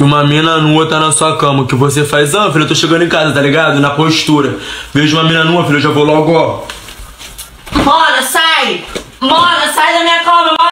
E Uma mina nua tá na sua cama, o que você faz? Ah, filho, eu tô chegando em casa, tá ligado? Na postura. Vejo uma mina nua, filho, eu já vou logo, ó. Bora, sai! Bora!